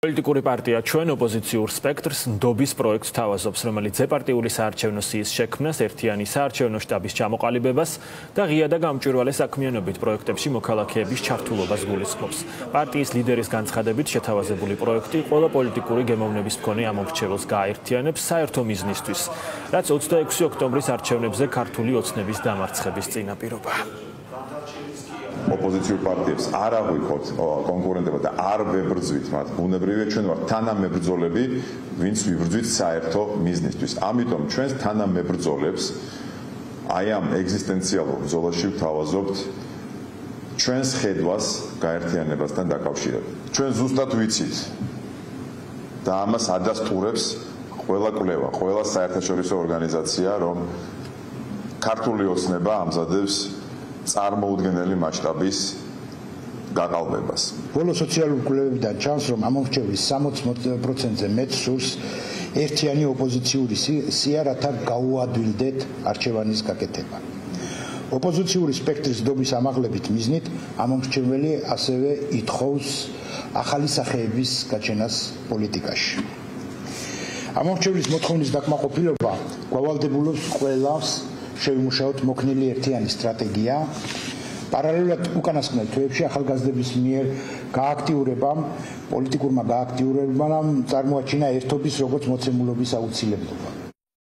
პოლიტიკური პარტია ჩვენ ოპოზიციურ სპექტრს ნდობის პროექტს თავაზობს, რომელიც ზეპარტიული საარჩევნო სიის შექმნას, ერთიანი საარჩევნო შტაბის ჩამოყალიბებას და ღია და გამჭვირვალე საქმიანობით პროექტებში მოქალაქეების ჩართულობას გულისხმობს. პარტიის ლიდერის განცხადებით შეთავაზებული პროექტი ყველა პოლიტიკური გემოვნების მქონე ამორჩეველს გააერთიანებს საერთო მიზნისთვის, რაც 26 ოქტომბრის არჩევნებზე ქართული ოცნების დამარცხების წინაპირობაა. ოპოზიციურ პარტიებს არ აღვიქოთ კონკურენტება და არ ვებრძვით მათ. ბუნებრივია ჩვენ ვართ თანამებრძოლები, ვინც ვიბრძვით საერთო მიზნისთვის. ამიტომ ჩვენს თანამებრძოლებს აი ამ ეგზისტენციალურ ბრძოლაში ვთავაზობთ ჩვენს ხედვას გაერთიანებასთან დაკავშირებით. ჩვენ ზუსტად ვიცით და ამას ადასტურებს ყველა კვლევა, ყველა საერთაშორისო ორგანიზაცია, რომ ქართული ოცნება ამზადებს წარმოუდგენელი მასშტაბის გაყალბებას. ბოლო სოციალური კვლევებიდან ჩანს, რომ ამორჩევის 60%-ზე მეტ სურს ერთიანი ოპოზიციური სიარათა გაუადვილდეთ არჩევანის გაკეთება. ოპოზიციური სპექტრის დობის ამაღლებით მიზნით ამორჩეველი ასევე ითხოვს ახალი სახეების გაჩენას პოლიტიკაში. ამორჩევის მოთხოვნის დაკმაყოფილება გავალდებულობს ყველას შევიმუშაოთ მოქნილი ერთიანი სტრატეგია პარალელურად უკანასკნელ თვეებში ახალგაზრდების მიერ გააქტიურებამ პოლიტიკურმა გააქტიურებამ წარმოაჩინა ერთობის როგორც მოცემულობის აუცილებლობა